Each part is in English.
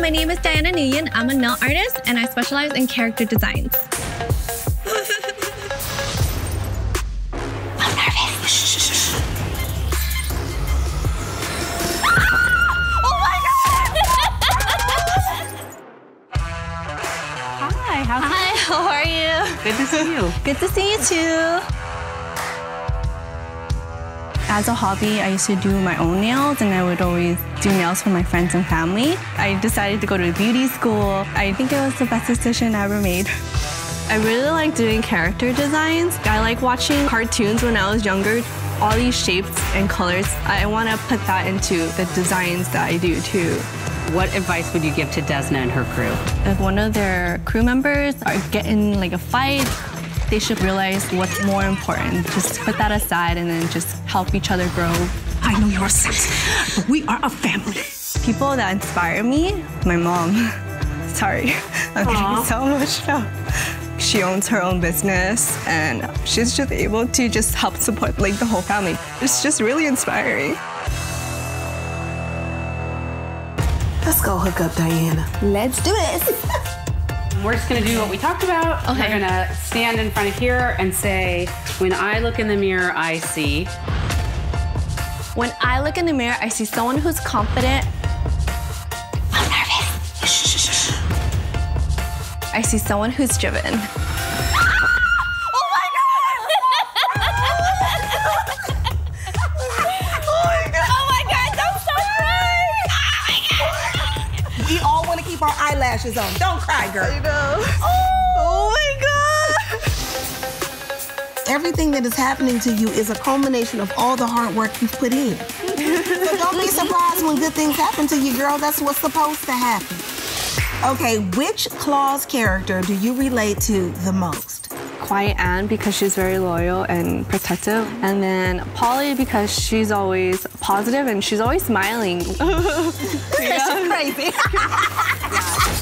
my name is Diana Nguyen. I'm a nail artist and I specialize in character designs. I'm nervous. Oh Hi, how's Hi, how are you? Good to see you. Good to see you too. As a hobby, I used to do my own nails and I would always do nails for my friends and family. I decided to go to a beauty school. I think it was the best decision I ever made. I really like doing character designs. I like watching cartoons when I was younger. All these shapes and colors, I want to put that into the designs that I do too. What advice would you give to Desna and her crew? If one of their crew members are getting like a fight, they should realize what's more important. Just put that aside and then just help each other grow. I know you're upset, but we are a family. People that inspire me, my mom. Sorry, I'm getting so emotional. She owns her own business and she's just able to just help support like the whole family. It's just really inspiring. Let's go hook up Diana. Let's do this. We're just gonna do what we talked about. Okay. We're gonna stand in front of here and say, when I look in the mirror, I see. When I look in the mirror, I see someone who's confident. I'm nervous. I see someone who's driven. Keep our eyelashes on. Don't cry, girl. Oh, oh my god! Everything that is happening to you is a culmination of all the hard work you've put in. so don't be surprised when good things happen to you, girl. That's what's supposed to happen. Okay, which Claws character do you relate to the most? Quiet Anne because she's very loyal and protective, and then Polly because she's always positive and she's always smiling. she's Crazy.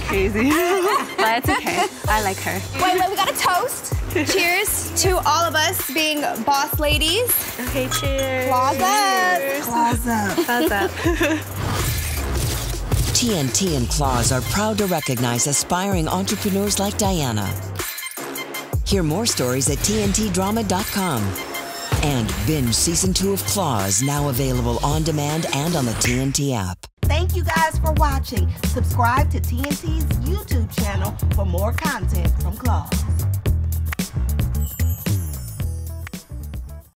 Crazy, but it's okay. I like her. Wait, wait, we got a toast. cheers to all of us being boss ladies. Okay, cheers. Plaza. Plaza. How's that? TNT and Claws are proud to recognize aspiring entrepreneurs like Diana. Hear more stories at TNTDrama.com. And binge season two of Claws, now available on demand and on the TNT app. Thank you guys for watching. Subscribe to TNT's YouTube channel for more content from Claws.